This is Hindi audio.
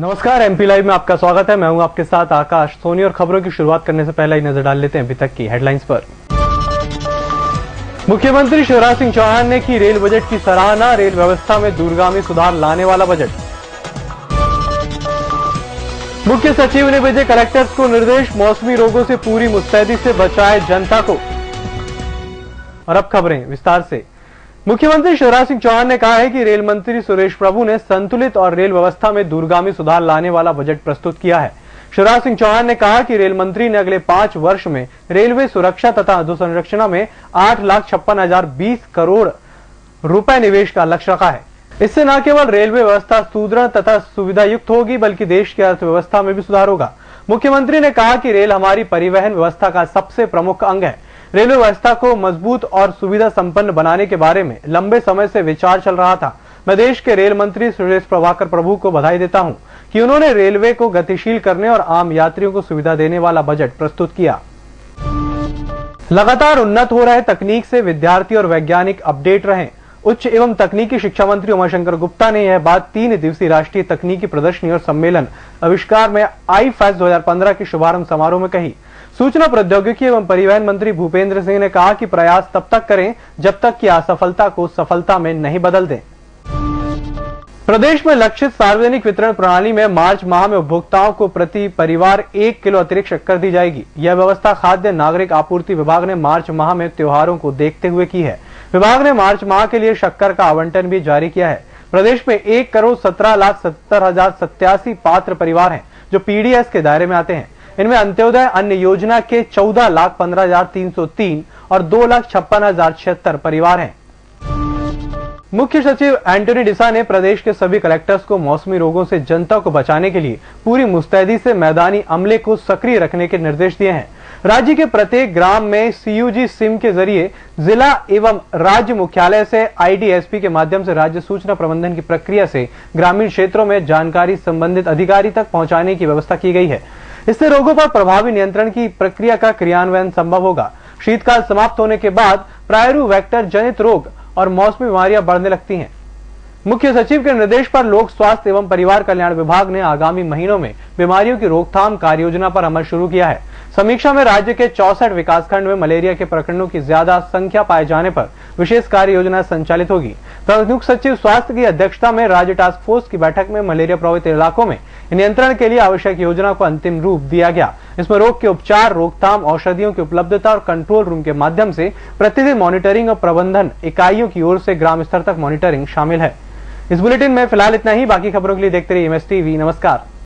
नमस्कार एमपी लाइव में आपका स्वागत है। मैं हूँ आपके साथ आकाश। सोनी, और खबरों की शुरुआत करने से पहले ही नज़र डाल लेते हैं अभी तक की हेडलाइंस पर। मुख्यमंत्री शिवराज सिंह चौहान ने की रेल बजट की सराहना, रेल व्यवस्था में दूरगामी सुधार लाने वाला बजट। मुख्य सचिव ने भेजे कलेक्टर्स को निर्देश, मौसमी रोगों से पूरी मुस्तैदी से बचाए जनता को। और अब खबरें विस्तार से। मुख्यमंत्री शिवराज सिंह चौहान ने कहा है कि रेल मंत्री सुरेश प्रभु ने संतुलित और रेल व्यवस्था में दूरगामी सुधार लाने वाला बजट प्रस्तुत किया है। शिवराज सिंह चौहान ने कहा कि रेल मंत्री ने अगले पाँच वर्ष में रेलवे सुरक्षा तथा अधोसंरचना में आठ लाख छप्पन हज़ार बीस करोड़ रुपए निवेश का लक्ष्य रखा है। इससे न केवल रेलवे व्यवस्था सुदृढ़ तथा सुविधा युक्त होगी, बल्कि देश की अर्थव्यवस्था में भी सुधार होगा। मुख्यमंत्री ने कहा कि रेल हमारी परिवहन व्यवस्था का सबसे प्रमुख अंग है। रेलवे व्यवस्था को मज़बूत और सुविधा संपन्न बनाने के बारे में लंबे समय से विचार चल रहा था। मैं देश के रेल मंत्री सुरेश प्रभाकर प्रभु को बधाई देता हूँ कि उन्होंने रेलवे को गतिशील करने और आम यात्रियों को सुविधा देने वाला बजट प्रस्तुत किया। लगातार उन्नत हो रहे तकनीक से विद्यार्थी और वैज्ञानिक अपडेट रहे। उच्च एवं तकनीकी शिक्षा मंत्री उमाशंकर गुप्ता ने यह बात तीन दिवसीय राष्ट्रीय तकनीकी प्रदर्शनी और सम्मेलन आविष्कार में आई फेस्ट 2015 के शुभारंभ समारोह में कही। सूचना प्रौद्योगिकी एवं परिवहन मंत्री भूपेंद्र सिंह ने कहा कि प्रयास तब तक करें जब तक कि असफलता को सफलता में नहीं बदल दें। प्रदेश में लक्षित सार्वजनिक वितरण प्रणाली में मार्च माह में उपभोक्ताओं को प्रति परिवार एक किलो अतिरिक्त शक्कर दी जाएगी। यह व्यवस्था खाद्य नागरिक आपूर्ति विभाग ने मार्च माह में त्योहारों को देखते हुए की है। विभाग ने मार्च माह के लिए शक्कर का आवंटन भी जारी किया है। प्रदेश में एक करोड़ सत्रह लाख सत्तर हज़ार सत्यासी पात्र परिवार हैं, जो पीडीएस के दायरे में आते हैं। इनमें अंत्योदय अन्य योजना के चौदह लाख पंद्रह हज़ार तीन सौ तीन और दो लाख छप्पन हज़ार छिहत्तर परिवार हैं। मुख्य सचिव एंटोनी डिसा ने प्रदेश के सभी कलेक्टर्स को मौसमी रोगों से जनता को बचाने के लिए पूरी मुस्तैदी से मैदानी अमले को सक्रिय रखने के निर्देश दिए हैं। राज्य के प्रत्येक ग्राम में सीयूजी सिम के ज़रिए जिला एवं राज्य मुख्यालय से आईडीएसपी के माध्यम से राज्य सूचना प्रबंधन की प्रक्रिया से ग्रामीण क्षेत्रों में जानकारी संबंधित अधिकारी तक पहुँचाने की व्यवस्था की गई है। इससे रोगों पर प्रभावी नियंत्रण की प्रक्रिया का क्रियान्वयन संभव होगा। शीतकाल समाप्त होने के बाद प्रायरु वैक्टर जनित रोग और मौसमी बीमारियाँ बढ़ने लगती हैं। मुख्य सचिव के निर्देश पर लोक स्वास्थ्य एवं परिवार कल्याण विभाग ने आगामी महीनों में बीमारियों की रोकथाम कार्य योजना पर अमल शुरू किया है। समीक्षा में राज्य के चौसठ विकासखंड में मलेरिया के प्रकरणों की ज़्यादा संख्या पाए जाने पर विशेष कार्य योजना संचालित होगी। प्रमुख सचिव स्वास्थ्य की अध्यक्षता में राज्य टास्क फोर्स की बैठक में मलेरिया प्रभावित इलाकों में नियंत्रण के लिए आवश्यक योजना को अंतिम रूप दिया गया। इसमें रोग के उपचार, रोकथाम, औषधियों की उपलब्धता और कंट्रोल रूम के माध्यम से प्रतिदिन मॉनिटरिंग और प्रबंधन इकाइयों की ओर से ग्राम स्तर तक मॉनिटरिंग शामिल है। इस बुलेटिन में फ़िलहाल इतना ही। बाकी खबरों के लिए देखते रहिए एमएस टीवी नमस्कार।